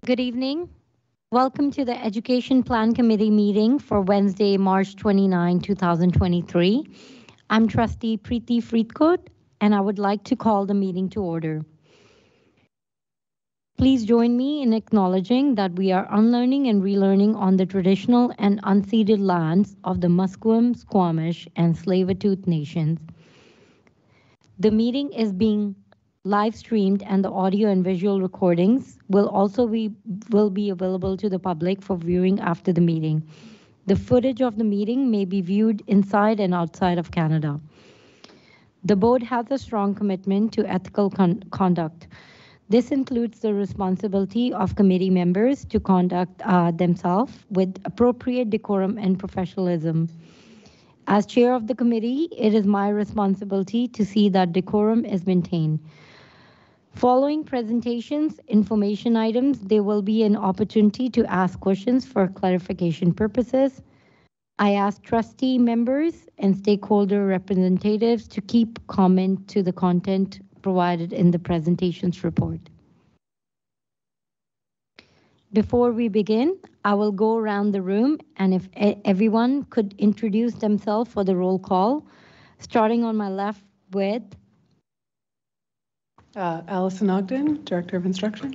Good evening. Welcome to the Education Plan Committee meeting for Wednesday, March 29, 2023. I'm Trustee Preeti Faridkot, and I would like to call the meeting to order. Please join me in acknowledging that we are unlearning and relearning on the traditional and unceded lands of the Musqueam, Squamish, and Tsleil-Waututh nations. The meeting is being live streamed and the audio and visual recordings will also be will be available to the public for viewing after the meeting. The footage of the meeting may be viewed inside and outside of Canada. The board has a strong commitment to ethical con conduct. This includes the responsibility of committee members to conduct uh, themselves with appropriate decorum and professionalism. As chair of the committee, it is my responsibility to see that decorum is maintained. Following presentations, information items, there will be an opportunity to ask questions for clarification purposes. I ask trustee members and stakeholder representatives to keep comment to the content provided in the presentations report. Before we begin, I will go around the room and if everyone could introduce themselves for the roll call, starting on my left with uh, Allison Ogden, Director of Instruction.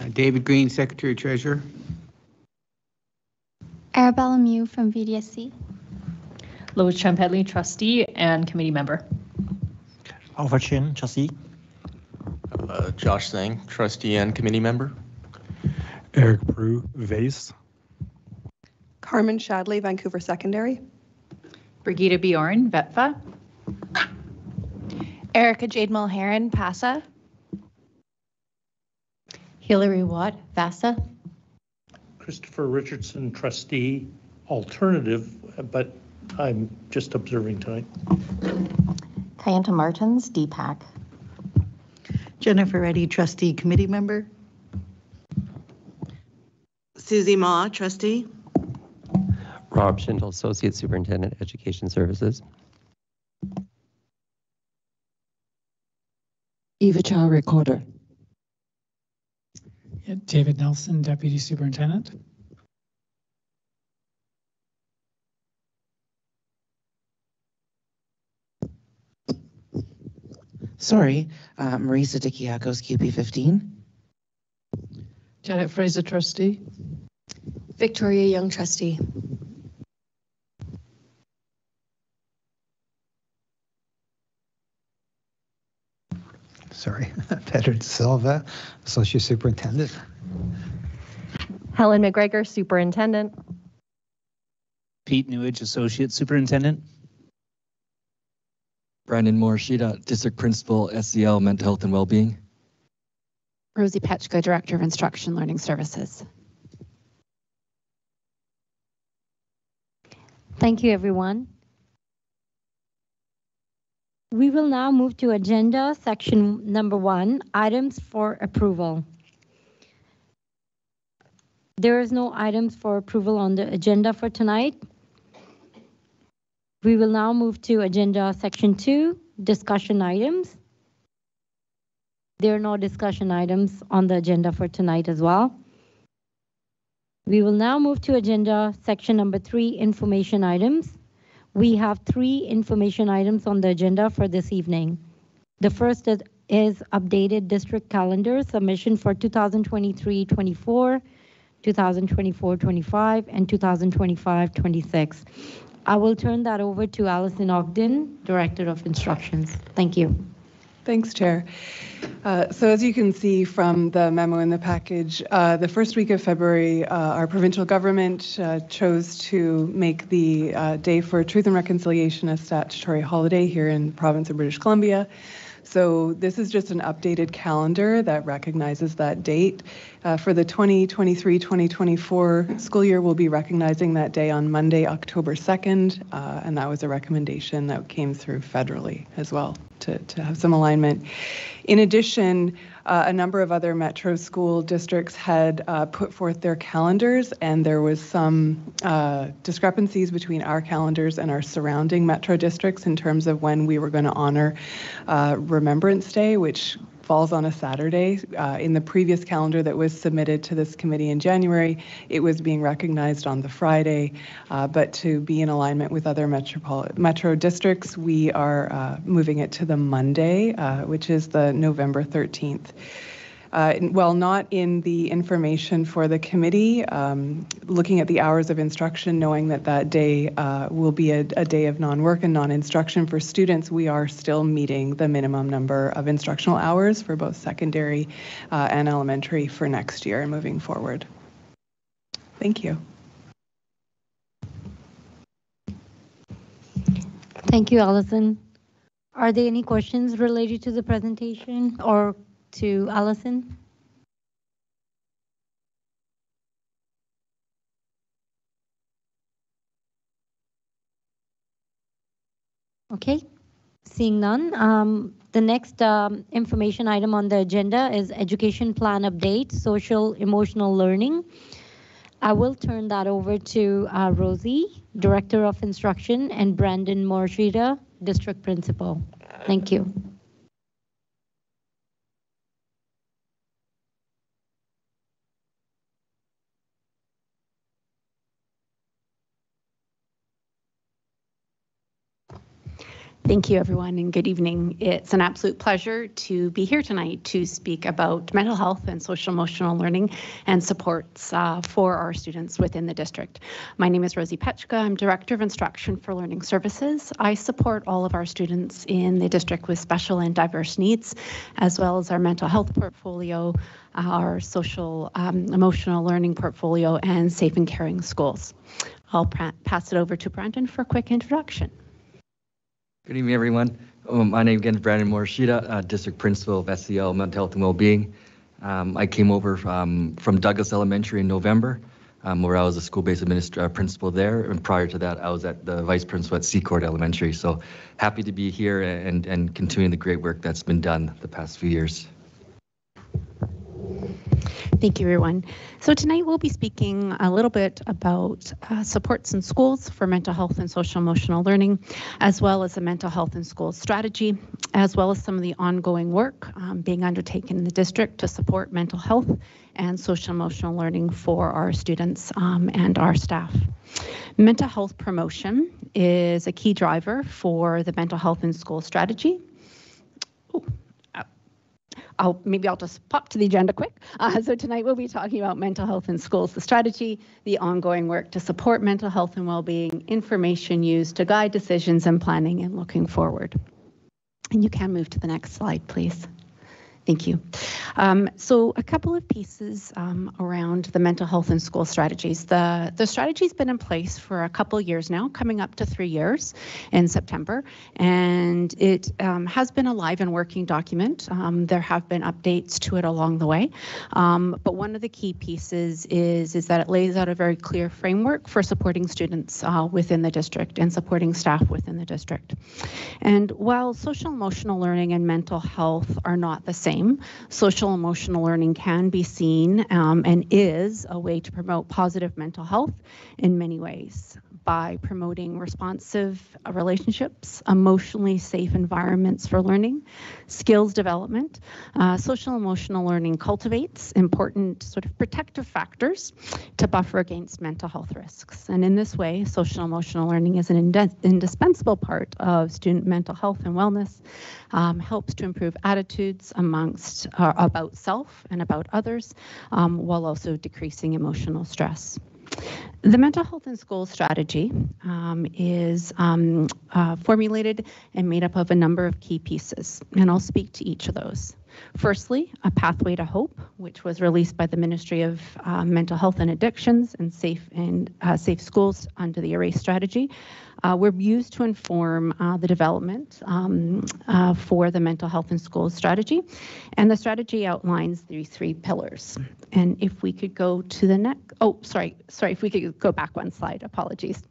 Uh, David Green, Secretary Treasurer. Arabella Mew from VDSC. Lois Chan Pedley, Trustee and Committee Member. Alfred Chien, Trustee. Uh, Josh Zhang, Trustee and Committee Member. Eric Prue, Vase. Carmen Shadley, Vancouver Secondary. Brigida Bjorn, VETFA. Erica Jade Mulheron, PASA. Hillary Watt, VASA. Christopher Richardson, trustee, alternative, but I'm just observing tonight. Kayenta Martins, DPAC. Jennifer Reddy, trustee, committee member. Suzie Mah, trustee. Rob Schindel, Associate Superintendent, Education Services. Eva Chow, Recorder. Yeah, David Nelson, Deputy Superintendent. Sorry, uh, Marisa Dikiakos, CUPE 15. Janet Fraser, Trustee. Victoria Young, Trustee. Sorry, Pedro Silva, Associate Superintendent. Helen McGregor, Superintendent. Pete Newage, Associate Superintendent. Brandon Morishita, District Principal, SEL, Mental Health and Wellbeing. Rosie Petchko, Director of Instruction Learning Services. Thank you, everyone. We will now move to agenda section number one, items for approval. There is no items for approval on the agenda for tonight. We will now move to agenda section two, discussion items. There are no discussion items on the agenda for tonight as well. We will now move to agenda section number three, information items. We have three information items on the agenda for this evening. The first is, is updated district calendar submission for 2023-24, 2024-25, and 2025-26. I will turn that over to Allison Ogden, Director of Instructions. Thank you. Thanks, Chair. Uh, so as you can see from the memo in the package, uh, the first week of February, uh, our provincial government uh, chose to make the uh, Day for Truth and Reconciliation a statutory holiday here in province of British Columbia. So this is just an updated calendar that recognizes that date. Uh, for the 2023-2024 school year, we'll be recognizing that day on Monday, October 2nd, uh, and that was a recommendation that came through federally as well to, to have some alignment. In addition, uh, a number of other metro school districts had uh, put forth their calendars, and there was some uh, discrepancies between our calendars and our surrounding metro districts in terms of when we were going to honor uh, Remembrance Day, which falls on a Saturday. Uh, in the previous calendar that was submitted to this committee in January, it was being recognized on the Friday. Uh, but to be in alignment with other metropol- metro districts, we are uh, moving it to the Monday, uh, which is the November 13th. Uh, while not in the information for the committee, um, looking at the hours of instruction, knowing that that day uh, will be a, a day of non-work and non-instruction for students, we are still meeting the minimum number of instructional hours for both secondary uh, and elementary for next year and moving forward. Thank you. Thank you, Allison. Are there any questions related to the presentation or to Allison? Okay, seeing none. Um, the next um, information item on the agenda is education plan update, social emotional learning. I will turn that over to uh, Rosie, Director of Instruction, and Brandon Morishita, District Principal. Thank you. Thank you, everyone, and good evening. It's an absolute pleasure to be here tonight to speak about mental health and social emotional learning and supports uh, for our students within the district. My name is Rosie Petchka. I'm Director of Instruction for Learning Services. I support all of our students in the district with special and diverse needs, as well as our mental health portfolio, our social um, emotional learning portfolio, and safe and caring schools. I'll pass it over to Brandon for a quick introduction. Good evening, everyone. Um, my name again is Brandon Morishita, uh, District Principal of SEL Mental Health and Wellbeing. Um, I came over um, from Douglas Elementary in November, um, where I was a school-based uh, principal there, and prior to that, I was at the vice principal at Secord Elementary. So happy to be here and and continuing the great work that's been done the past few years. Thank you, everyone. So tonight we'll be speaking a little bit about uh, supports in schools for mental health and social emotional learning, as well as the mental health in schools strategy, as well as some of the ongoing work um, being undertaken in the district to support mental health and social emotional learning for our students um, and our staff. Mental health promotion is a key driver for the mental health in school strategy. Ooh. I'll maybe I'll just pop to the agenda quick. Uh, so tonight we'll be talking about mental health in schools, the strategy, the ongoing work to support mental health and well-being, information used to guide decisions and planning and looking forward. And you can move to the next slide, please. Thank you. Um, so a couple of pieces um, around the mental health and school strategies. The, the strategy's been in place for a couple years now, coming up to three years in September, and it um, has been a live and working document. Um, there have been updates to it along the way, um, but one of the key pieces is, is that it lays out a very clear framework for supporting students uh, within the district and supporting staff within the district. And while social emotional learning and mental health are not the same, social emotional learning can be seen um, and is a way to promote positive mental health in many ways by promoting responsive uh, relationships, emotionally safe environments for learning, skills development. Uh, social emotional learning cultivates important sort of protective factors to buffer against mental health risks. And in this way, social emotional learning is an ind indispensable part of student mental health and wellness, um, helps to improve attitudes amongst uh, about self and about others, um, while also decreasing emotional stress. The mental health in schools strategy um, is um, uh, formulated and made up of a number of key pieces, and I'll speak to each of those. Firstly, a pathway to hope, which was released by the Ministry of uh, Mental Health and Addictions and Safe and uh, Safe Schools under the Erase strategy, uh, were used to inform uh, the development um, uh, for the mental health in schools strategy. And the strategy outlines the three pillars. And if we could go to the next, oh, sorry, sorry, if we could go back one slide, apologies.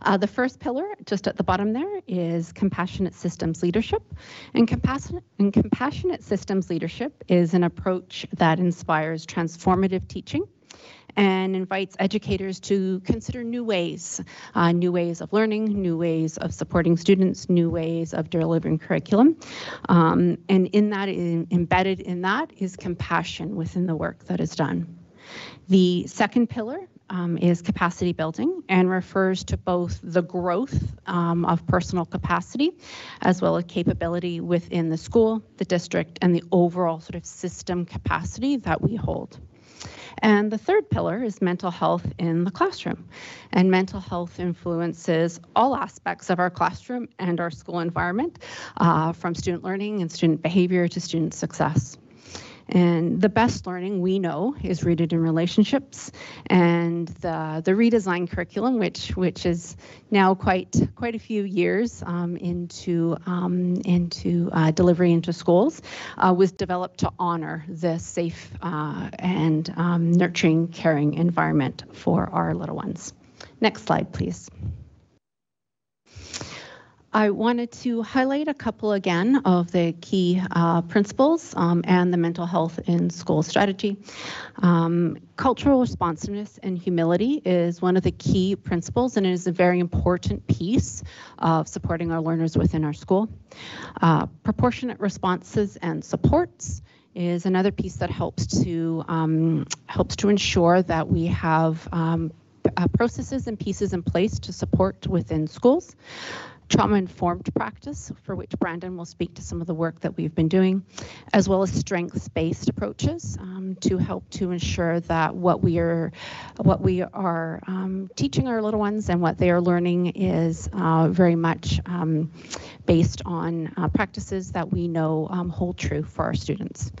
Uh, the first pillar, just at the bottom there, is compassionate systems leadership. And compassionate, and compassionate systems leadership is an approach that inspires transformative teaching and invites educators to consider new ways, uh, new ways of learning, new ways of supporting students, new ways of delivering curriculum. Um, and in that, in, embedded in that is compassion within the work that is done. The second pillar um, is capacity building and refers to both the growth um, of personal capacity as well as capability within the school, the district, and the overall sort of system capacity that we hold. And the third pillar is mental health in the classroom. And mental health influences all aspects of our classroom and our school environment, uh, from student learning and student behavior to student success. And the best learning we know is rooted in relationships. And the, the redesign curriculum, which which is now quite quite a few years um, into um, into uh, delivery into schools, uh, was developed to honor the safe uh, and um, nurturing, caring environment for our little ones. Next slide, please. I wanted to highlight a couple again of the key uh, principles um, and the mental health in school strategy. Um, cultural responsiveness and humility is one of the key principles and it is a very important piece of supporting our learners within our school. Uh, proportionate responses and supports is another piece that helps to um, helps to ensure that we have um, uh, processes and pieces in place to support within schools trauma-informed practice, for which Brandon will speak to some of the work that we've been doing, as well as strengths-based approaches um, to help to ensure that what we are, what we are um, teaching our little ones and what they are learning is uh, very much um, based on uh, practices that we know um, hold true for our students.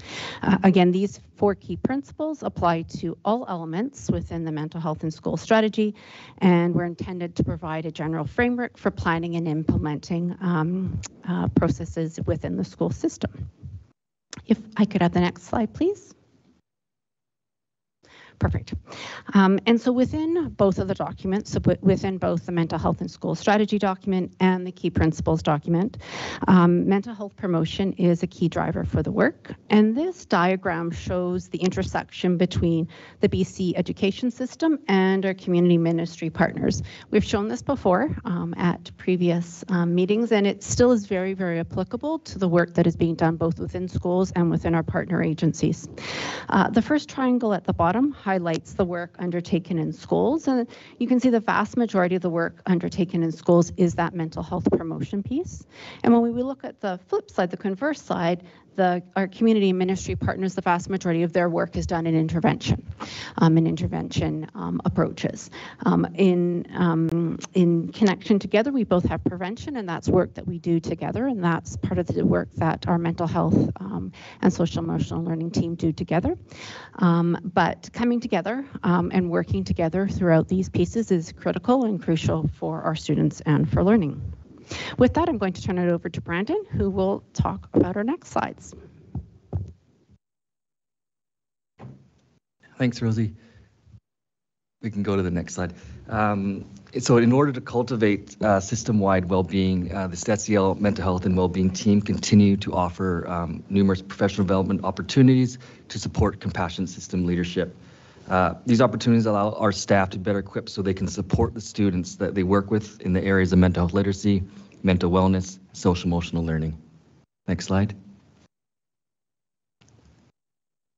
Uh, again, these four key principles apply to all elements within the mental health and school strategy, and we're intended to provide a general framework for planning and implementing um, uh, processes within the school system. If I could have the next slide, please. Perfect. Um, and so within both of the documents, so within both the mental health and school strategy document and the key principles document, um, mental health promotion is a key driver for the work. And this diagram shows the intersection between the BC education system and our community ministry partners. We've shown this before um, at previous um, meetings, and it still is very, very applicable to the work that is being done both within schools and within our partner agencies. Uh, the first triangle at the bottom highlights the work undertaken in schools. And you can see the vast majority of the work undertaken in schools is that mental health promotion piece. And when we look at the flip side, the converse side, the, our community ministry partners, the vast majority of their work is done in intervention, um, in intervention um, approaches. Um, in, um, in connection together, we both have prevention, and that's work that we do together, and that's part of the work that our mental health um, and social emotional learning team do together. Um, but coming together and working together throughout these pieces is critical and crucial for our students and for learning. With that, I'm going to turn it over to Brandon, who will talk about our next slides. Thanks, Rosie. We can go to the next slide. Um, so in order to cultivate uh, system-wide well-being, uh, the STATCL mental health and well-being team continue to offer um, numerous professional development opportunities to support compassion system leadership. Uh, these opportunities allow our staff to better equip so they can support the students that they work with in the areas of mental health literacy, mental wellness, social emotional learning. Next slide.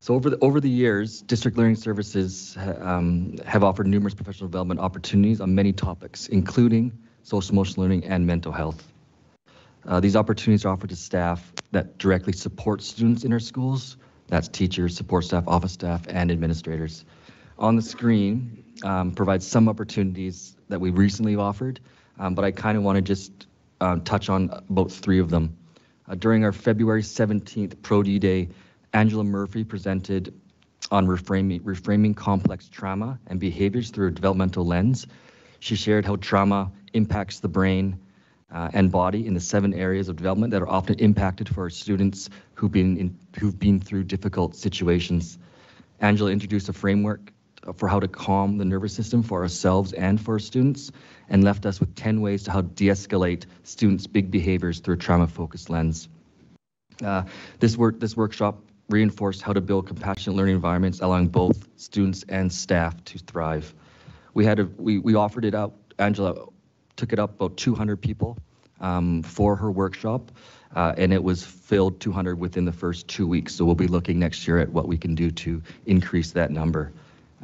So over the over the years, District Learning Services um, have offered numerous professional development opportunities on many topics, including social emotional learning and mental health. Uh, these opportunities are offered to staff that directly support students in our schools. That's teachers, support staff, office staff, and administrators on the screen um, provides some opportunities that we recently offered, um, but I kind of want to just um, touch on about three of them. Uh, during our February 17th Pro D Day, Angela Murphy presented on reframing, reframing complex trauma and behaviors through a developmental lens. She shared how trauma impacts the brain uh, and body in the seven areas of development that are often impacted for our students who've been in, who've been through difficult situations. Angela introduced a framework for how to calm the nervous system for ourselves and for our students, and left us with 10 ways to how de-escalate students' big behaviors through a trauma-focused lens. Uh, this work, this workshop reinforced how to build compassionate learning environments, allowing both students and staff to thrive. We had a, we, we offered it out, Angela took it up about 200 people um, for her workshop, uh, and it was filled 200 within the first two weeks. So we'll be looking next year at what we can do to increase that number.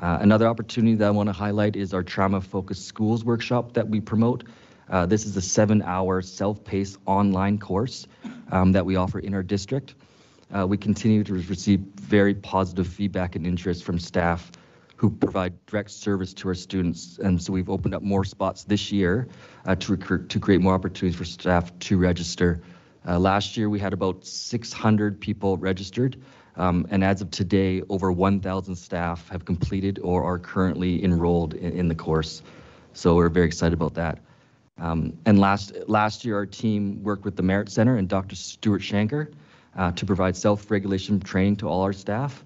Uh, another opportunity that I want to highlight is our trauma-focused schools workshop that we promote. Uh, this is a seven-hour self-paced online course um, that we offer in our district. Uh, we continue to receive very positive feedback and interest from staff who provide direct service to our students. And so we've opened up more spots this year uh, to, recruit, to create more opportunities for staff to register. Uh, last year, we had about 600 people registered. Um, and as of today, over 1,000 staff have completed or are currently enrolled in, in the course. So we're very excited about that. Um, and last, last year, our team worked with the MEHRIT Center and Dr. Stuart Shanker uh, to provide self-regulation training to all our staff.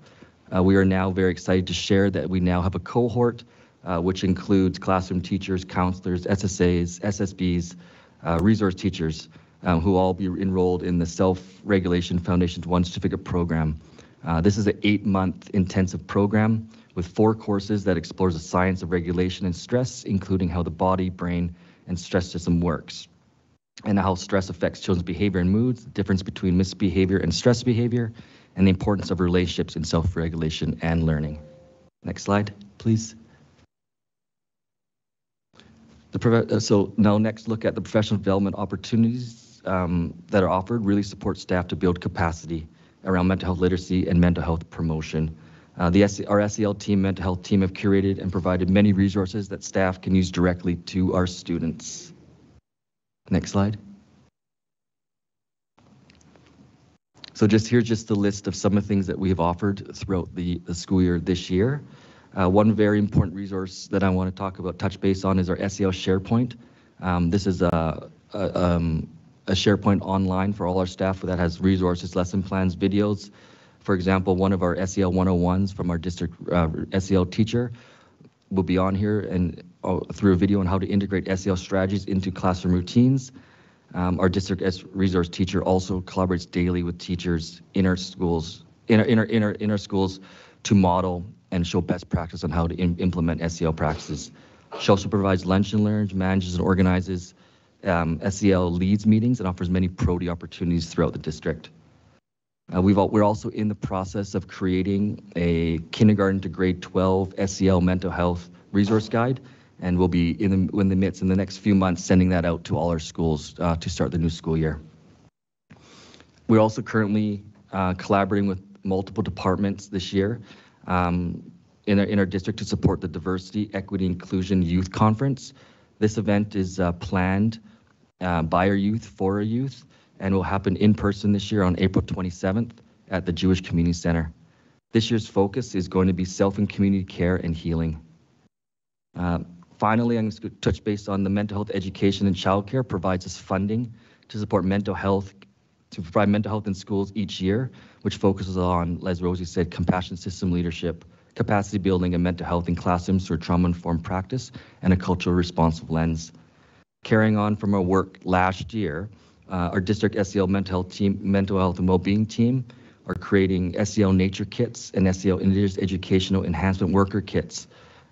Uh, we are now very excited to share that we now have a cohort uh, which includes classroom teachers, counselors, SSAs, SSBs, uh, resource teachers, um, who all be enrolled in the Self-Regulation Foundations One Certificate Program. Uh, this is an eight-month intensive program with four courses that explores the science of regulation and stress, including how the body, brain, and stress system works, and how stress affects children's behavior and moods, the difference between misbehavior and stress behavior, and the importance of relationships in self-regulation and learning. Next slide, please. The, uh, so now next look at the professional development opportunities um, that are offered really support staff to build capacity around mental health literacy and mental health promotion. Uh, the our SEL team, mental health team have curated and provided many resources that staff can use directly to our students. Next slide. So just here's just the list of some of the things that we have offered throughout the, the school year this year. Uh, one very important resource that I want to talk about, touch base on, is our SEL SharePoint. Um, this is a, a, um, a, SharePoint online for all our staff that has resources, lesson plans, videos. For example, one of our SEL 101s from our district uh, SEL teacher will be on here and uh, through a video on how to integrate SEL strategies into classroom routines. Um, our district S resource teacher also collaborates daily with teachers in our schools, in our, in our, in our, in our schools to model and show best practice on how to implement SEL practices. She also provides lunch and learns, manages and organizes um, SEL leads meetings and offers many Pro D opportunities throughout the district. Uh, we've all, we're also in the process of creating a kindergarten to grade 12 SEL mental health resource guide and we'll be in the, in the midst in the next few months sending that out to all our schools uh, to start the new school year. We're also currently uh, collaborating with multiple departments this year um, in, our, in our district to support the Diversity, Equity, Inclusion Youth Conference. This event is uh, planned uh, by our youth, for our youth, and will happen in person this year on April 27th at the Jewish Community Center. This year's focus is going to be self and community care and healing. Uh, Finally, I'm going to touch base on the mental health education and childcare provides us funding to support mental health, to provide mental health in schools each year, which focuses on, as Rosie said, compassion system leadership, capacity building and mental health in classrooms through trauma-informed practice and a culturally responsive lens. Carrying on from our work last year, uh, our district SEL mental health team, mental health and well-being team are creating SEL nature kits and SEL Indigenous educational enhancement worker kits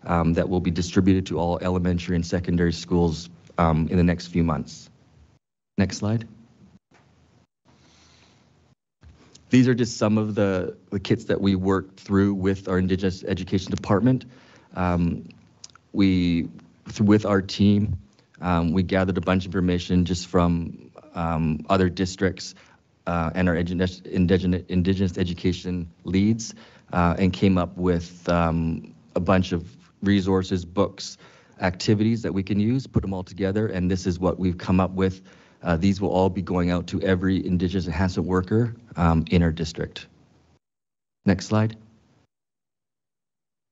um, that will be distributed to all elementary and secondary schools um, in the next few months. Next slide. These are just some of the, the kits that we worked through with our Indigenous Education Department. Um, we, with our team, um, we gathered a bunch of information just from um, other districts uh, and our indigenous, indigenous, indigenous education leads uh, and came up with um, a bunch of resources, books, activities that we can use, put them all together, and this is what we've come up with. Uh, these will all be going out to every Indigenous enhancement worker um, in our district. Next slide.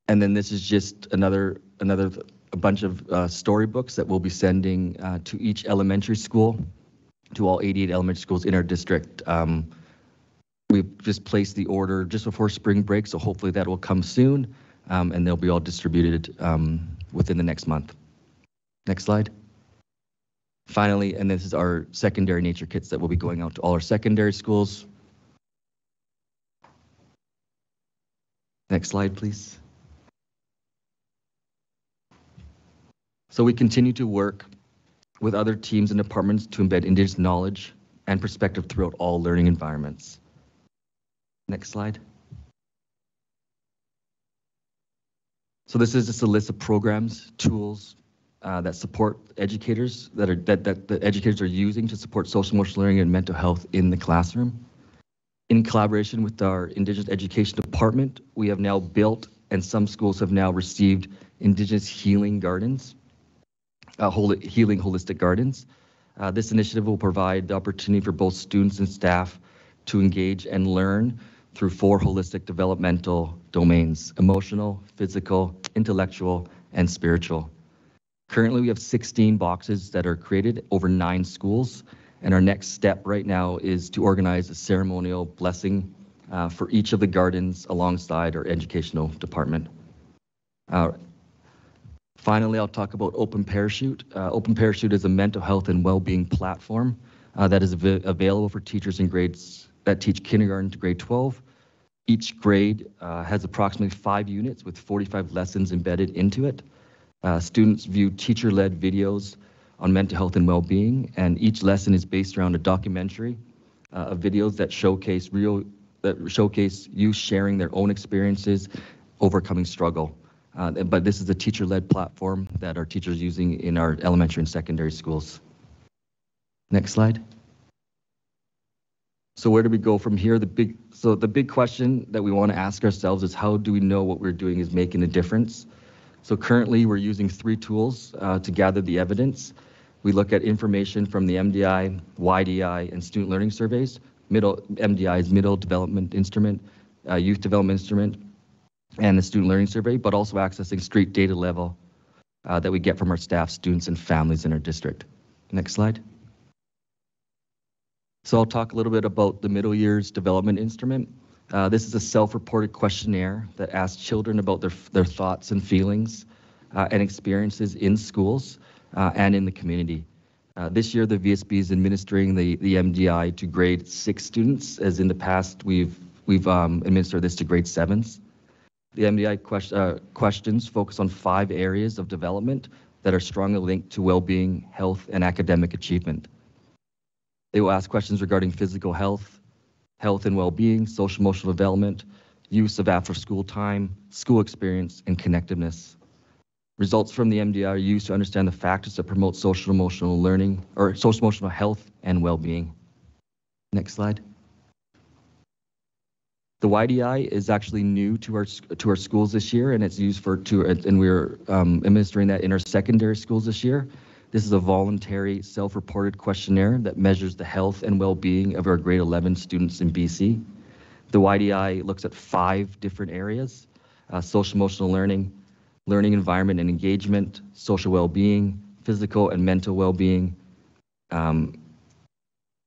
And then this is just another another a bunch of uh, storybooks that we'll be sending uh, to each elementary school, to all 88 elementary schools in our district. Um, we've just placed the order just before spring break, so hopefully that will come soon um, and they'll be all distributed um, within the next month. Next slide. Finally, and this is our secondary nature kits that will be going out to all our secondary schools. Next slide, please. So we continue to work with other teams and departments to embed Indigenous knowledge and perspective throughout all learning environments. Next slide. So this is just a list of programs, tools uh, that support educators that are that, that the educators are using to support social emotional learning and mental health in the classroom. In collaboration with our Indigenous Education Department, we have now built and some schools have now received Indigenous healing gardens, uh, healing holistic gardens. Uh, this initiative will provide the opportunity for both students and staff to engage and learn through four holistic developmental domains, emotional, physical, intellectual, and spiritual. Currently, we have 16 boxes that are created over nine schools, and our next step right now is to organize a ceremonial blessing uh, for each of the gardens alongside our educational department. Uh, finally, I'll talk about Open Parachute. Uh, Open Parachute is a mental health and well-being platform uh, that is av available for teachers in grades that teach kindergarten to grade 12 each grade uh, has approximately five units with 45 lessons embedded into it. Uh, students view teacher-led videos on mental health and well-being, and each lesson is based around a documentary uh, of videos that showcase real that showcase youth sharing their own experiences overcoming struggle. Uh, but this is a teacher-led platform that our teachers using in our elementary and secondary schools. Next slide. So where do we go from here? The big so the big question that we want to ask ourselves is how do we know what we're doing is making a difference? So currently we're using three tools uh, to gather the evidence. We look at information from the MDI, YDI, and student learning surveys. Middle MDI is middle development instrument, uh, youth development instrument, and the student learning survey, but also accessing street data level uh, that we get from our staff, students, and families in our district. Next slide. So I'll talk a little bit about the middle years development instrument. Uh, this is a self-reported questionnaire that asks children about their, their thoughts and feelings uh, and experiences in schools uh, and in the community. Uh, this year, the VSB is administering the, the MDI to grade six students, as in the past we've, we've um, administered this to grade sevens. The MDI uh, questions focus on five areas of development that are strongly linked to well-being, health, and academic achievement. They will ask questions regarding physical health, health and well-being, social emotional development, use of after-school time, school experience, and connectiveness. Results from the MDI are used to understand the factors that promote social emotional learning or social emotional health and well-being. Next slide. The YDI is actually new to our to our schools this year, and it's used for to and we're um, administering that in our secondary schools this year. This is a voluntary self-reported questionnaire that measures the health and well-being of our grade 11 students in BC. The YDI looks at five different areas, uh, social emotional learning, learning environment and engagement, social well-being, physical and mental well-being, um,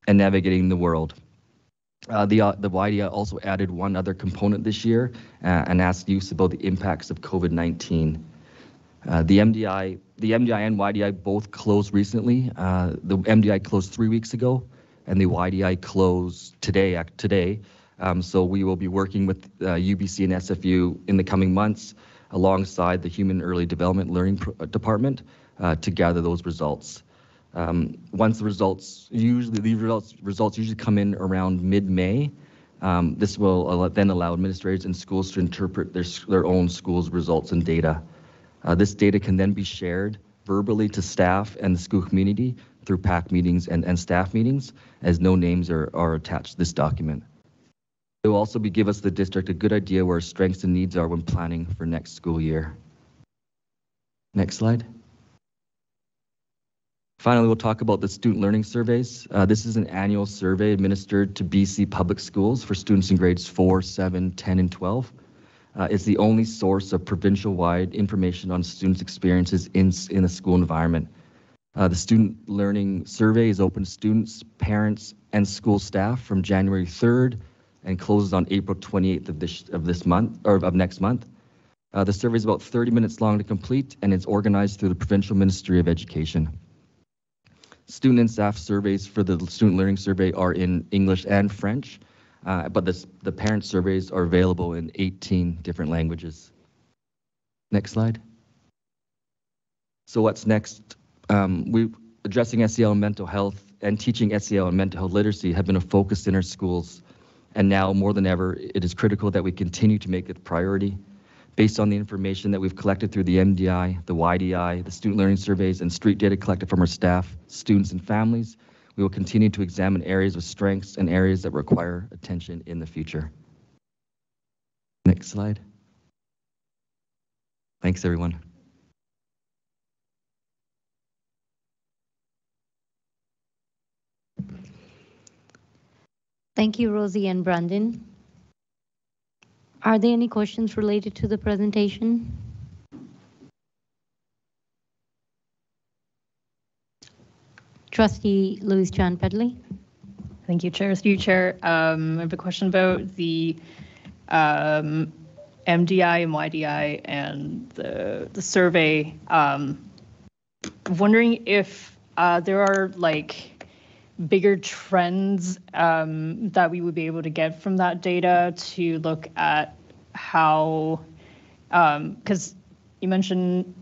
and navigating the world. Uh, the, uh, the YDI also added one other component this year uh, and asked youth about the impacts of COVID-19. Uh, the MDI, the MDI and YDI both closed recently. Uh, the MDI closed three weeks ago, and the YDI closed today. Today, um, so we will be working with uh, UBC and SFU in the coming months, alongside the Human Early Development Learning Pro Department, uh, to gather those results. Um, once the results, usually the results results usually come in around mid-May. Um, this will then allow administrators and schools to interpret their their own schools' results and data. Uh, this data can then be shared verbally to staff and the school community through PAC meetings and, and staff meetings, as no names are, are attached to this document. It will also be, give us the district a good idea where strengths and needs are when planning for next school year. Next slide. Finally, we'll talk about the student learning surveys. Uh, this is an annual survey administered to BC public schools for students in grades 4, 7, 10, and 12. Uh, it's the only source of provincial-wide information on students' experiences in, in a school environment. Uh, the student learning survey is open to students, parents, and school staff from January 3rd and closes on April 28th of this of this month or of next month. Uh, the survey is about 30 minutes long to complete and it's organized through the Provincial Ministry of Education. Student and staff surveys for the student learning survey are in English and French. Uh, but this, the parent surveys are available in 18 different languages. Next slide. So what's next? Um, we addressing SEL and mental health and teaching SEL and mental health literacy have been a focus in our schools. And now more than ever, it is critical that we continue to make it a priority based on the information that we've collected through the MDI, the YDI, the student learning surveys, and street data collected from our staff, students, and families. We will continue to examine areas of strengths and areas that require attention in the future. Next slide. Thanks, everyone. Thank you, Rosie and Brandon. Are there any questions related to the presentation? Trustee Louise Chan Pedley. Thank you, Chair. You, Chair. Um, I have a question about the um, MDI and YDI and the the survey. Um, wondering if uh, there are like bigger trends um, that we would be able to get from that data to look at how, because um, you mentioned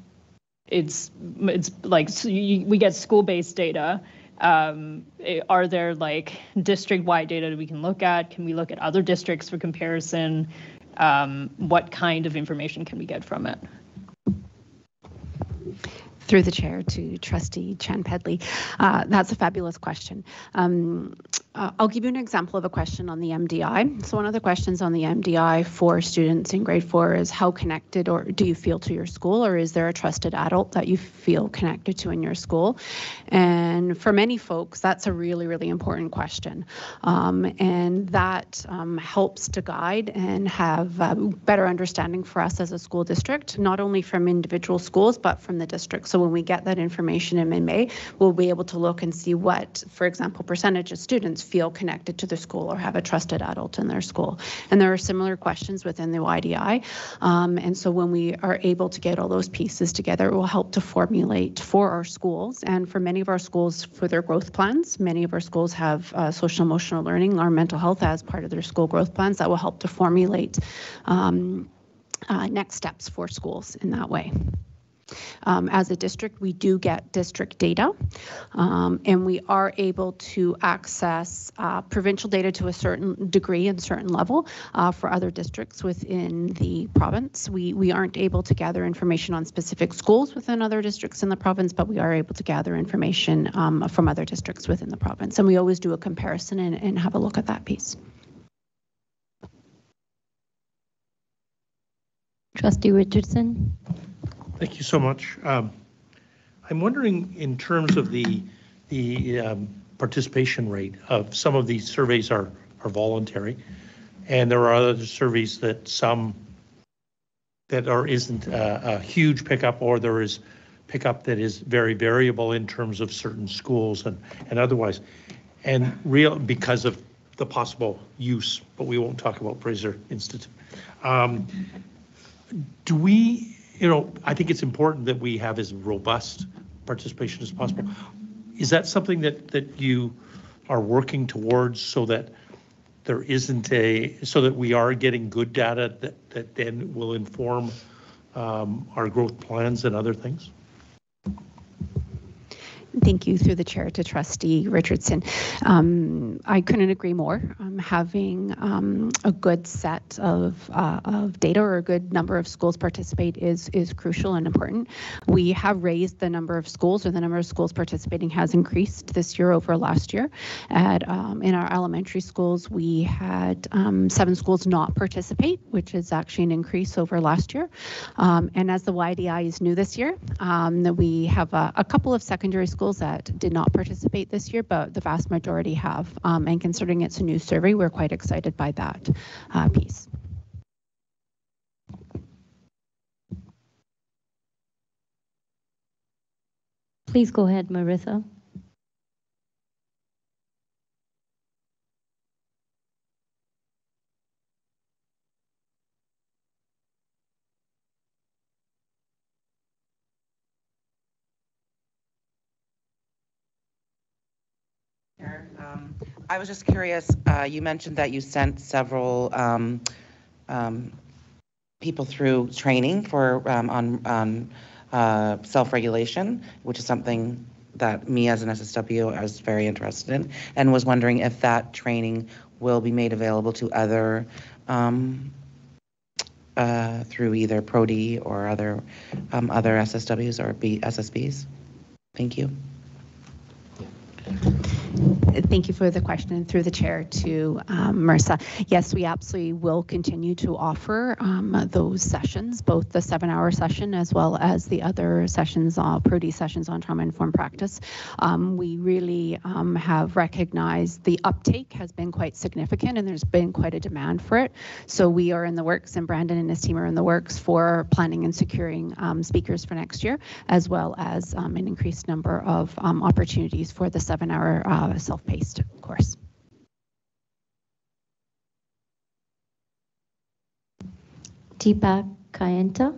it's it's like so you, we get school-based data. Um, it, are there like district-wide data that we can look at? Can we look at other districts for comparison? Um, what kind of information can we get from it? through the chair to trustee Chan Pedley. Uh, that's a fabulous question. Um, uh, I'll give you an example of a question on the MDI. So one of the questions on the MDI for students in grade four is how connected or do you feel to your school or is there a trusted adult that you feel connected to in your school? And for many folks, that's a really, really important question. Um, and that um, helps to guide and have a better understanding for us as a school district, not only from individual schools, but from the district. So when we get that information in May, we'll be able to look and see what, for example, percentage of students feel connected to the school or have a trusted adult in their school. And there are similar questions within the YDI. Um, and so when we are able to get all those pieces together, it will help to formulate for our schools and for many of our schools for their growth plans. Many of our schools have uh, social emotional learning or mental health as part of their school growth plans that will help to formulate um, uh, next steps for schools in that way. Um, as a district, we do get district data, um, and we are able to access uh, provincial data to a certain degree and certain level uh, for other districts within the province. We, we aren't able to gather information on specific schools within other districts in the province, but we are able to gather information um, from other districts within the province. And we always do a comparison and, and have a look at that piece. Trustee Richardson. Thank you so much. Um, I'm wondering in terms of the the um, participation rate of some of these surveys are are voluntary, and there are other surveys that some that are isn't a, a huge pickup or there is pickup that is very variable in terms of certain schools and and otherwise, and real because of the possible use, but we won't talk about Fraser Institute. Um, do we you know, I think it's important that we have as robust participation as possible. Is that something that, that you are working towards so that there isn't a, so that we are getting good data that, that then will inform um, our growth plans and other things? Thank you through the chair to trustee Richardson. Um, I couldn't agree more. Um, having um, a good set of, uh, of data or a good number of schools participate is, is crucial and important. We have raised the number of schools or the number of schools participating has increased this year over last year. At, um, in our elementary schools, we had um, seven schools not participate, which is actually an increase over last year. Um, and as the YDI is new this year, we have a, a couple of secondary schools schools that did not participate this year, but the vast majority have. Um, and considering it's a new survey, we're quite excited by that uh, piece. Please go ahead, Marissa. I was just curious, uh, you mentioned that you sent several um, um, people through training for, um, on, on uh, self-regulation, which is something that me as an SSW is very interested in, and was wondering if that training will be made available to other, um, uh, through either Pro D or other, um, other SSWs or B, SSBs. Thank you. Thank you for the question through the chair to um, Marissa. Yes, we absolutely will continue to offer um, those sessions, both the seven-hour session as well as the other sessions, uh, Pro D sessions on trauma-informed practice. Um, we really um, have recognized the uptake has been quite significant and there's been quite a demand for it. So we are in the works and Brandon and his team are in the works for planning and securing um, speakers for next year, as well as um, an increased number of opportunities for the seven-hour uh, self-paced course. Deepak Kayanta.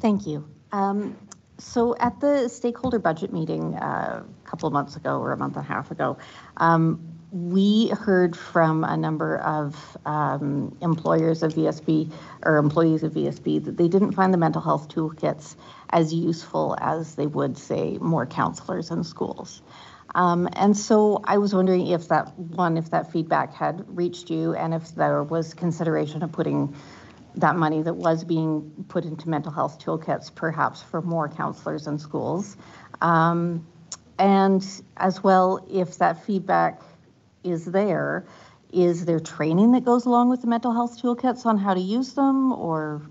Thank you. Um, so at the stakeholder budget meeting uh, a couple of months ago or a month and a half ago, um, we heard from a number of um, employers of VSB or employees of VSB that they didn't find the mental health toolkits as useful as they would, say, more counselors in schools. Um, and so I was wondering if that one, if that feedback had reached you, and if there was consideration of putting that money that was being put into mental health toolkits, perhaps for more counselors in schools, um, and as well if that feedback is there, is there training that goes along with the mental health toolkits on how to use them, or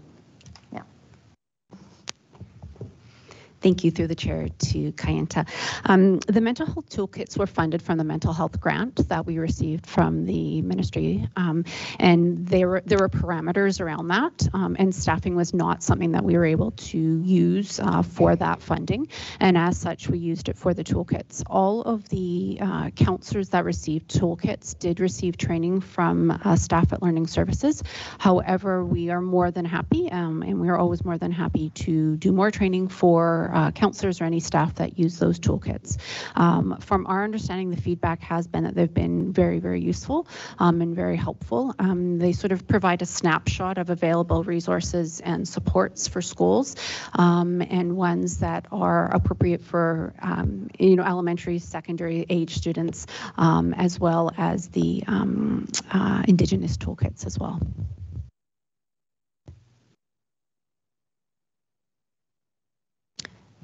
Thank you through the chair to Kayenta. Um, the mental health toolkits were funded from the mental health grant that we received from the ministry, um, and there were there were parameters around that, um, and staffing was not something that we were able to use uh, for that funding, and as such, we used it for the toolkits. All of the uh, counselors that received toolkits did receive training from uh, staff at Learning Services. However, we are more than happy, um, and we are always more than happy to do more training for uh, counselors or any staff that use those toolkits. Um, from our understanding, the feedback has been that they've been very, very useful um, and very helpful. Um, they sort of provide a snapshot of available resources and supports for schools um, and ones that are appropriate for um, you know elementary, secondary age students, as well as the uh, Indigenous toolkits as well.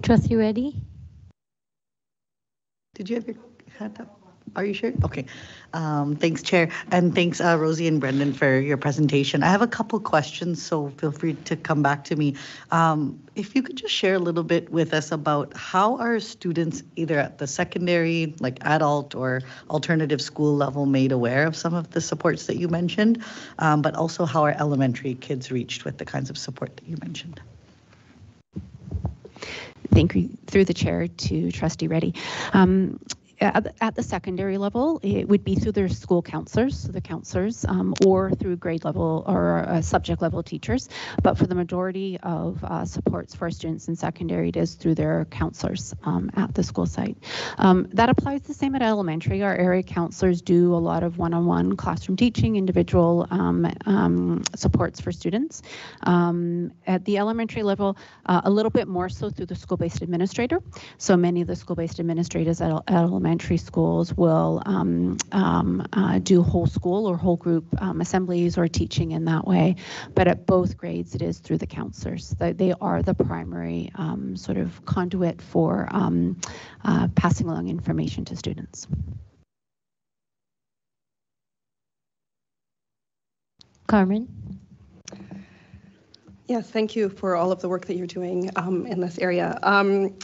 Trustee Reddy? Did you have your hand up? Are you sure? Okay. Um, thanks, Chair. And thanks, uh, Rosie and Brendan, for your presentation. I have a couple questions, so feel free to come back to me. Um, if you could just share a little bit with us about how are students, either at the secondary, like adult or alternative school level, made aware of some of the supports that you mentioned, um, but also how are elementary kids reached with the kinds of support that you mentioned? Thank you through the chair to Trustee Reddy. Um, at the, at the, secondary level, it would be through their school counselors, so the counselors, um, or through grade level or uh, subject level teachers. But for the majority of uh, supports for students in secondary, it is through their counselors um, at the school site. Um, that applies the same at elementary. Our area counselors do a lot of one-on-one classroom teaching, individual um, um, supports for students. Um, at the elementary level, uh, a little bit more so through the school-based administrator. So many of the school-based administrators at, at elementary elementary schools will um, um, uh, do whole school or whole group um, assemblies or teaching in that way. But at both grades, it is through the counselors. They are the primary um, sort of conduit for um, uh, passing along information to students. Carmen? Yes, thank you for all of the work that you're doing um, in this area. Um,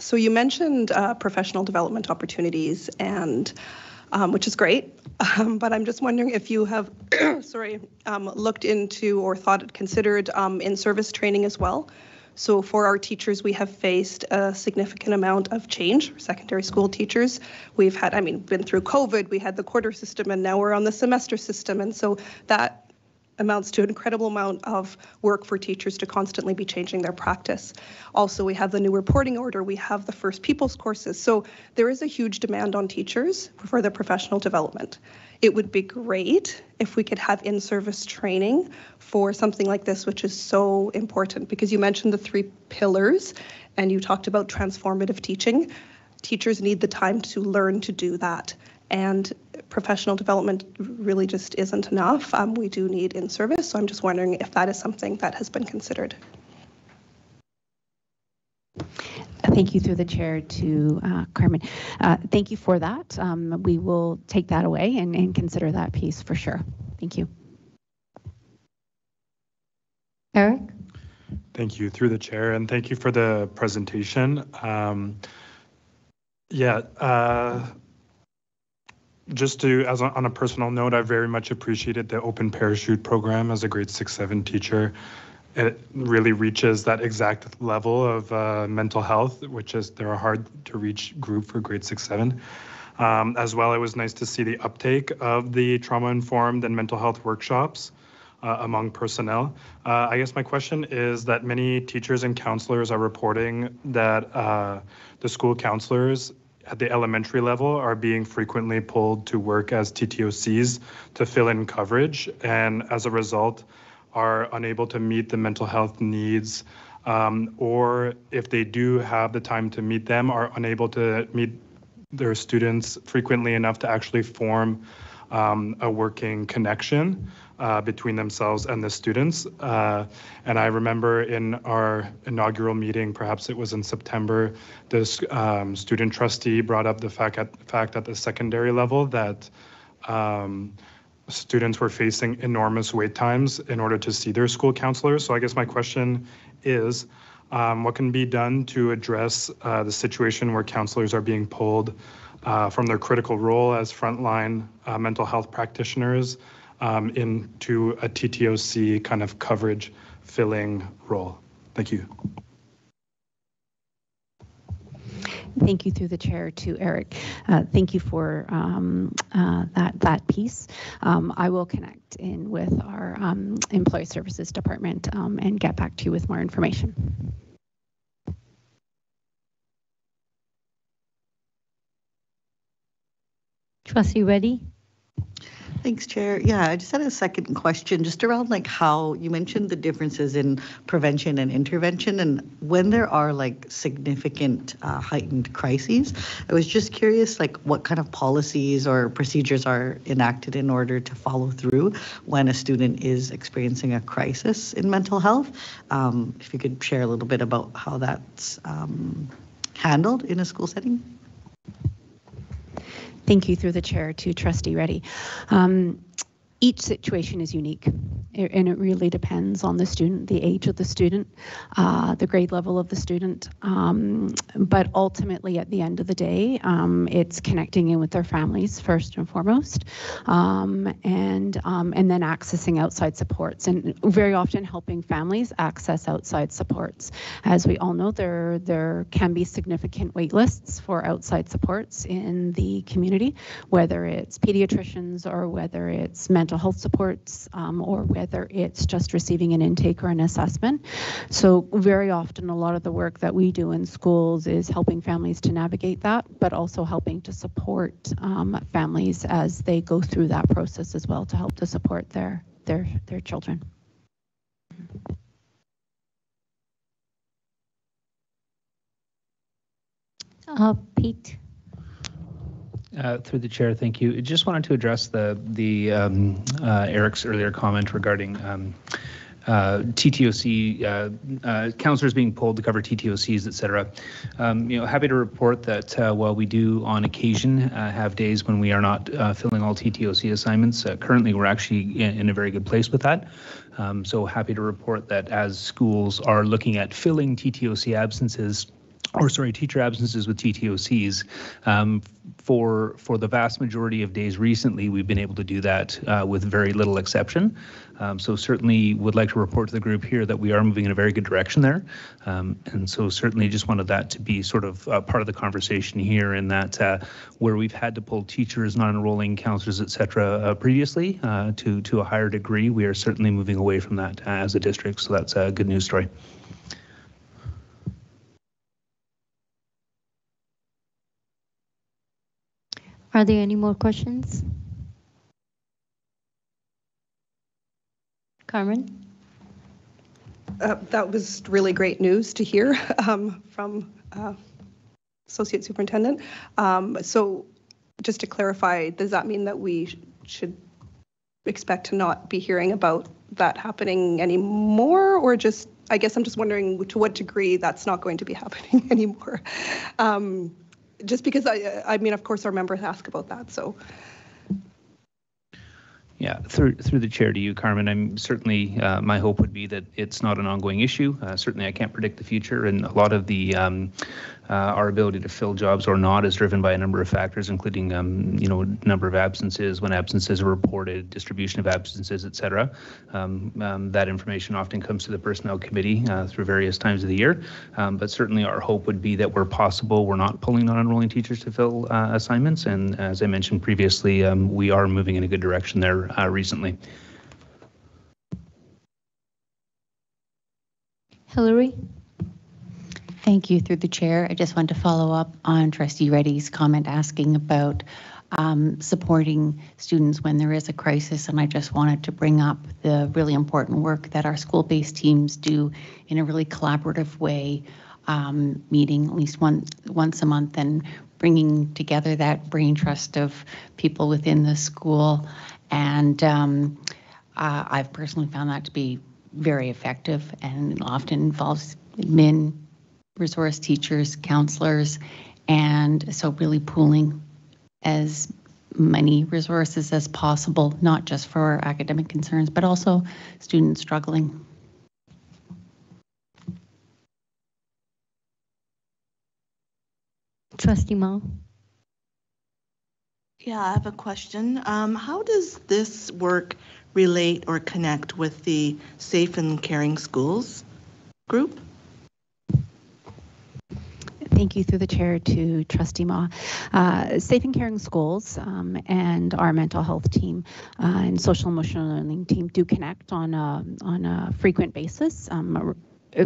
so you mentioned uh, professional development opportunities, and um, which is great. Um, but I'm just wondering if you have, sorry, um, looked into or thought it considered um, in-service training as well. So for our teachers, we have faced a significant amount of change. Secondary school teachers, we've had, I mean, been through COVID. We had the quarter system, and now we're on the semester system, and so that amounts to an incredible amount of work for teachers to constantly be changing their practice. Also, we have the new reporting order, we have the First Peoples courses. So there is a huge demand on teachers for their professional development. It would be great if we could have in-service training for something like this, which is so important because you mentioned the three pillars and you talked about transformative teaching. Teachers need the time to learn to do that. And professional development really just isn't enough. Um, we do need in service. So I'm just wondering if that is something that has been considered. Thank you through the chair to uh, Carmen. Uh, thank you for that. Um, we will take that away and, and consider that piece for sure. Thank you. Eric? Thank you through the chair and thank you for the presentation. Um, yeah, uh, just to, as a, on a personal note, I very much appreciated the open parachute program as a grade six, seven teacher. It really reaches that exact level of uh, mental health, which is they're a hard to reach group for grade six, seven. Um, as well, it was nice to see the uptake of the trauma informed and mental health workshops. Uh, among personnel. Uh, I guess my question is that many teachers and counselors are reporting that uh, the school counselors at the elementary level are being frequently pulled to work as TTOCs to fill in coverage, and as a result, are unable to meet the mental health needs, um, or if they do have the time to meet them, are unable to meet their students frequently enough to actually form um, a working connection uh, between themselves and the students. Uh, and I remember in our inaugural meeting, perhaps it was in September, this um, student trustee brought up the fact at, fact at the secondary level that um, students were facing enormous wait times in order to see their school counselors. So I guess my question is, um, what can be done to address uh, the situation where counselors are being pulled uh, from their critical role as frontline uh, mental health practitioners um, into a TTOC kind of coverage filling role. Thank you. Thank you through the chair to Eric. Uh, thank you for um, uh, that that piece. Um, I will connect in with our um, employee services department um, and get back to you with more information. Trustee Reddy? Thanks, Chair. Yeah, I just had a second question just around like how you mentioned the differences in prevention and intervention and when there are like significant uh, heightened crises. I was just curious like what kind of policies or procedures are enacted in order to follow through when a student is experiencing a crisis in mental health. Um, if you could share a little bit about how that's um, handled in a school setting. Thank you through the chair to Trustee Reddy. Um, each situation is unique and it really depends on the student, the age of the student, uh, the grade level of the student. Um, but ultimately, at the end of the day, um, it's connecting in with their families first and foremost, um, and um, and then accessing outside supports, and very often helping families access outside supports. As we all know, there there can be significant wait lists for outside supports in the community, whether it's pediatricians or whether it's mental mental health supports um, or whether it's just receiving an intake or an assessment. So very often a lot of the work that we do in schools is helping families to navigate that, but also helping to support um, families as they go through that process as well to help to support their their their children. Uh, Pete. Uh, through the chair, thank you. Just wanted to address the the um, uh, Eric's earlier comment regarding um, uh, TTOC uh, uh, counselors being pulled to cover TTOCs, et cetera. Um, you know, happy to report that uh, while we do on occasion have days when we are not filling all TTOC assignments, currently we're actually in, in, a very good place with that. Um, so happy to report that as schools are looking at filling TTOC absences or sorry, teacher absences with TTOCs. Um, for for the vast majority of days recently, we've been able to do that uh, with very little exception. Um, so certainly would like to report to the group here that we are moving in a very good direction there. Um, and so certainly just wanted that to be sort of part of the conversation here in that uh, where we've had to pull teachers, non-enrolling counselors, et cetera, uh, previously uh, to, to a higher degree, we are certainly moving away from that as a district. So that's a good news story. Are there any more questions? Carmen? Uh, That was really great news to hear um, from uh, Associate Superintendent. Um, So just to clarify, does that mean that we sh- should expect to not be hearing about that happening anymore? Or just, I guess I'm just wondering to what degree that's not going to be happening anymore? Um, Just because I, I mean, of course, our members ask about that, so. Yeah, through through the chair to you, Carmen. I'm certainly uh, my hope would be that it's not an ongoing issue. Uh, certainly, I can't predict the future, and a lot of the um, uh, our ability to fill jobs or not is driven by a number of factors, including um, you know number of absences, when absences are reported, distribution of absences, et cetera. Um, um, that information often comes to the personnel committee uh, through various times of the year. Um, but certainly, our hope would be that where possible, we're not pulling non-enrolling teachers to fill uh, assignments. And as I mentioned previously, um, we are moving in a good direction there uh, recently. Hillary? Thank you through the chair. I just wanted to follow up on Trustee Reddy's comment asking about um, supporting students when there is a crisis. And I just wanted to bring up the really important work that our school-based teams do in a really collaborative way, um, meeting at least one, once a month and bringing together that brain trust of people within the school. And um, uh, I've personally found that to be very effective and often involves admin, resource teachers, counselors, and so really pooling as many resources as possible, not just for academic concerns, but also students struggling. Trustee Mah? Yeah, I have a question. Um, how does this work relate or connect with the Safe and Caring Schools group? Thank you through the chair to Trustee Mah. Uh, Safe and Caring Schools um, and our mental health team uh, and social emotional learning team do connect on a, on a frequent basis. Um,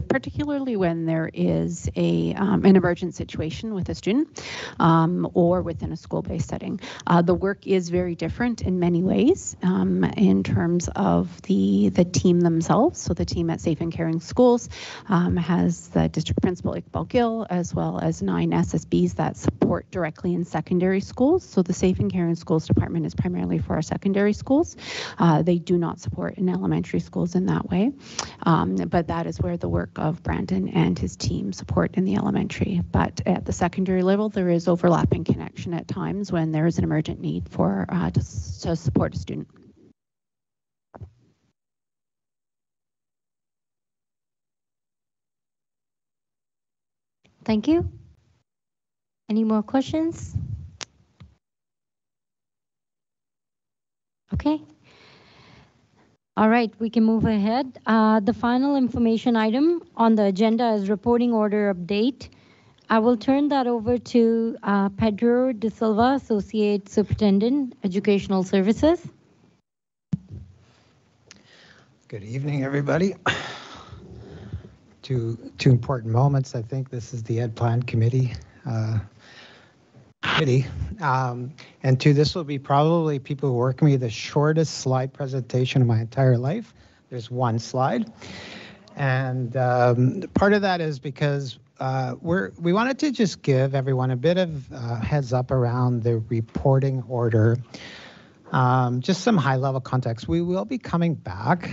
particularly when there is a um, an emergent situation with a student um, or within a school-based setting. Uh, the work is very different in many ways um, in terms of the the team themselves. So the team at Safe and Caring Schools um, has the district principal Iqbal Gill as well as nine SSBs that support directly in secondary schools. So the Safe and Caring Schools department is primarily for our secondary schools. Uh, they do not support in elementary schools in that way, um, but that is where the work of Brandon and his team support in the elementary. But at the secondary level, there is overlapping connection at times when there is an emergent need for uh, to, to support a student. Thank you. Any more questions? Okay. All right, we can move ahead. Uh, The final information item on the agenda is reporting order update. I will turn that over to uh, Pedro De Silva, Associate Superintendent, Educational Services. Good evening, everybody. Two, two important moments. I think this is the Ed Plan Committee. uh, Um, And two, this will be probably people who work with me, the shortest slide presentation of my entire life. There's one slide. And um, part of that is because uh, we're, we wanted to just give everyone a bit of uh, heads up around the reporting order. Um, just some high level context. We will be coming back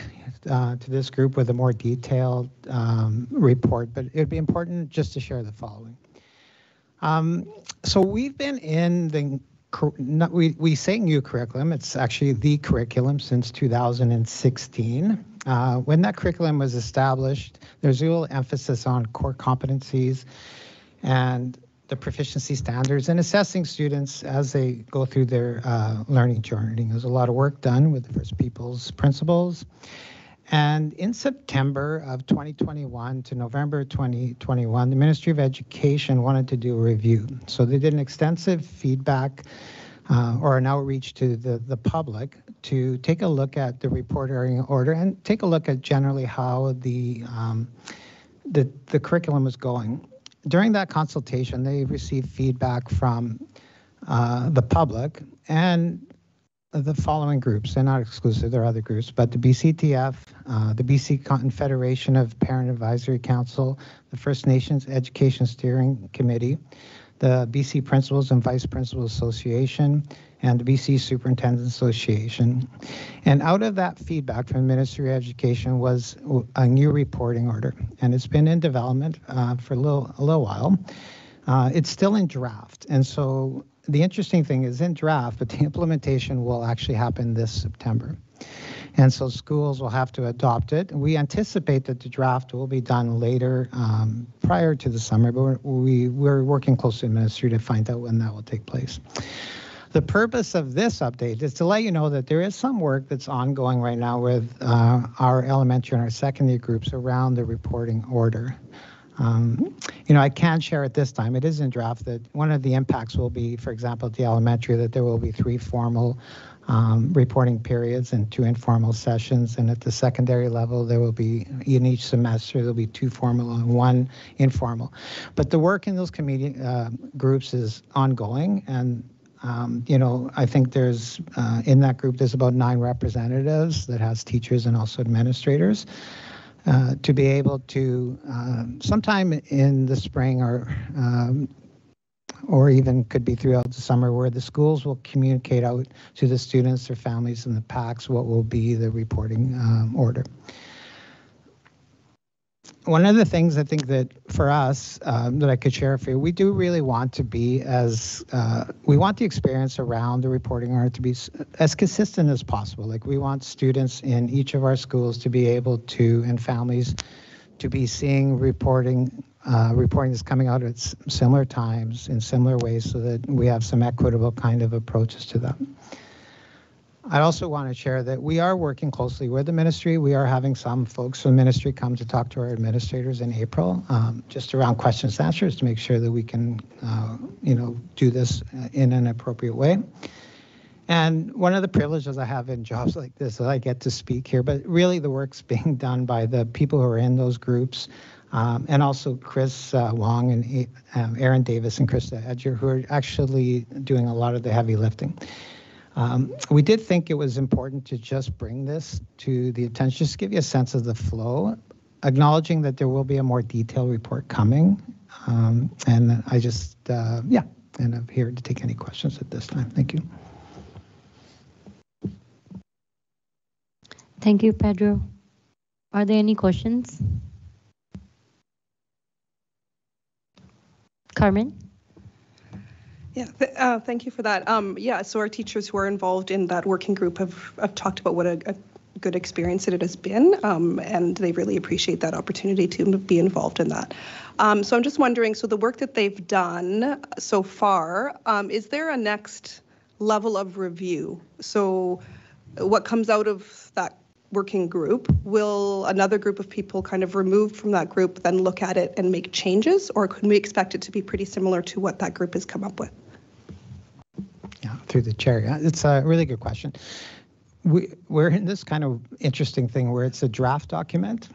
uh, to this group with a more detailed um, report, but it would be important just to share the following. Um, so we've been in the not, we, we say new curriculum. It's actually the curriculum since 2016. Uh, when that curriculum was established, there's real emphasis on core competencies and the proficiency standards and assessing students as they go through their uh, learning journey. There's a lot of work done with the First Peoples principles. And in September of 2021 to November 2021, the Ministry of Education wanted to do a review. So they did an extensive feedback uh, or an outreach to the, the public to take a look at the reporting order and take a look at generally how the, um, the, the curriculum was going. During that consultation, they received feedback from uh, the public and the following groups. They're not exclusive, there are other groups, but the BCTF, uh, the BC Confederation of Parent Advisory Council, the First Nations Education Steering Committee, the BC Principals and Vice Principals Association, and the BC Superintendent Association. And out of that feedback from the Ministry of Education was a new reporting order, and it's been in development uh, for a little, a little while. Uh, it's still in draft, and so the interesting thing is in draft, but the implementation will actually happen this September. And so schools will have to adopt it. We anticipate that the draft will be done later, um, prior to the summer, but we're, we, we're working closely with the ministry to find out when that will take place. The purpose of this update is to let you know that there is some work that's ongoing right now with uh, our elementary and our secondary groups around the reporting order. Um, you know, I can share at this time, it is in draft that one of the impacts will be, for example, at the elementary, that there will be three formal um, reporting periods and two informal sessions. And at the secondary level, there will be, in each semester, there'll be two formal and one informal. But the work in those committee uh, groups is ongoing. And, um, you know, I think there's, uh, in that group, there's about nine representatives that has teachers and also administrators. Uh, to be able to um, sometime in the spring or um, or even could be throughout the summer where the schools will communicate out to the students, their families, and the PACs what will be the reporting um, order. One of the things I think that for us um, that I could share for you, we do really want to be as, uh, we want the experience around the reporting order to be as consistent as possible. Like we want students in each of our schools to be able to, and families, to be seeing reporting uh, reporting is coming out at similar times in similar ways so that we have some equitable kind of approaches to them. I also want to share that we are working closely with the ministry. We are having some folks from ministry come to talk to our administrators in April, um, just around questions and answers to make sure that we can, uh, you know, do this uh, in an appropriate way. And one of the privileges I have in jobs like this is I get to speak here, but really the work's being done by the people who are in those groups, um, and also Chris uh, Wong and um, Aaron Davis and Krista Edger, who are actually doing a lot of the heavy lifting. Um, we did think it was important to just bring this to the attention, just give you a sense of the flow, acknowledging that there will be a more detailed report coming. Um, and I just, uh, yeah, and I'm here to take any questions at this time. Thank you. Thank you, Pedro. Are there any questions? Carmen? Yeah, th uh, thank you for that. Um, yeah, so our teachers who are involved in that working group have, have talked about what a, a good experience that it has been, um, and they really appreciate that opportunity to be involved in that. Um, so I'm just wondering, so the work that they've done so far, um, is there a next level of review? So what comes out of that working group, will another group of people kind of removed from that group then look at it and make changes, or could we expect it to be pretty similar to what that group has come up with? Yeah, through the chair. It's a really good question. We, we're in this kind of interesting thing where it's a draft document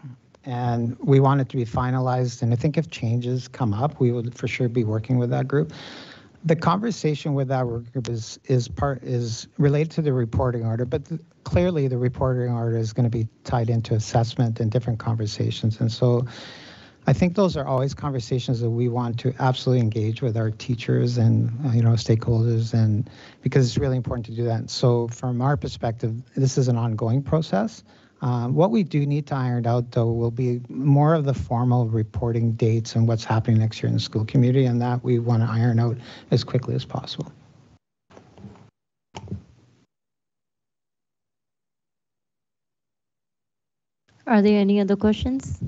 and we want it to be finalized. And I think if changes come up, we would for sure be working with that group the conversation with that work group is is part is related to the reporting order, but clearly the reporting order is going to be tied into assessment and different conversations, and so. I think those are always conversations that we want to absolutely engage with our teachers and uh, you know stakeholders, and because it's really important to do that. So from our perspective, this is an ongoing process. Um, what we do need to iron out, though, will be more of the formal reporting dates and what's happening next year in the school community, and that we want to iron out as quickly as possible. Are there any other questions?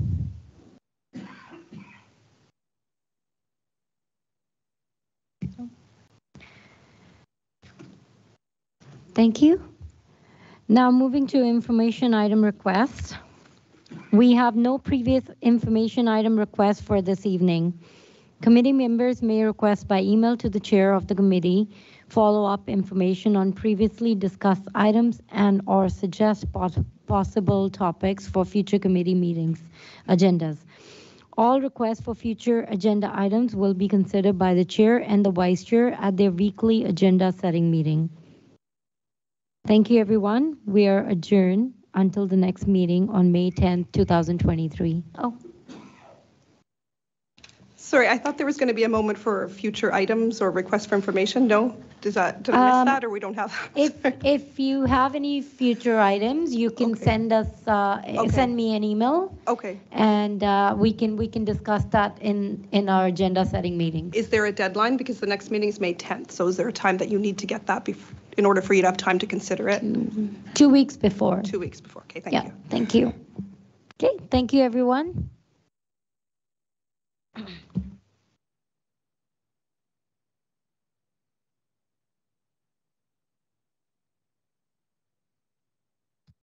Thank you. Now moving to information item requests. We have no previous information item requests for this evening. Committee members may request by email to the chair of the committee follow-up information on previously discussed items and or suggest possible topics for future committee meetings agendas. All requests for future agenda items will be considered by the chair and the vice chair at their weekly agenda setting meeting. Thank you, everyone. We are adjourned until the next meeting on May 10th, 2023. Oh, Sorry, I thought there was going to be a moment for future items or requests for information. No? Does that, did I miss Um, that or we don't have? if, if you have any future items, you can send us, uh, Okay. send me an email. Okay. And uh, we can, we can discuss that in, in our agenda setting meeting. Is there a deadline? Because the next meeting is May 10th. So is there a time that you need to get that bef- in order for you to have time to consider it? Two weeks before. Two weeks before. Okay, thank Yeah, you. thank you. Okay, thank you, everyone. Thank you.